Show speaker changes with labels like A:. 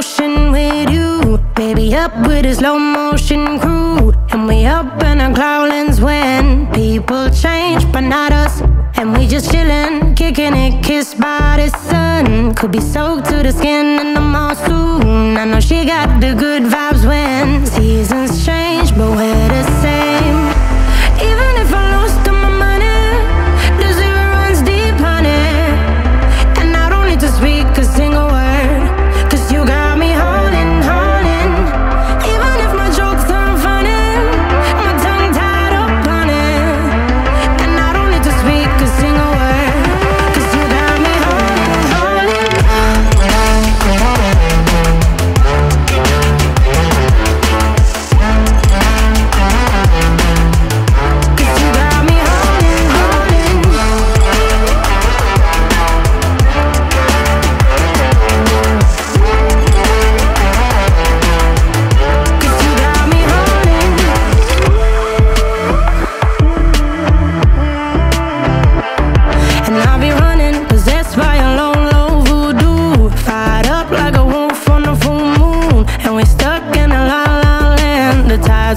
A: ocean with you. Baby, up with a slow motion crew. And we up in our clouds when People change, but not us. And we just chillin', kicking it, kissed by the sun. Could be soaked to the skin in the mall soon I know she got the good vibes when Seasons change.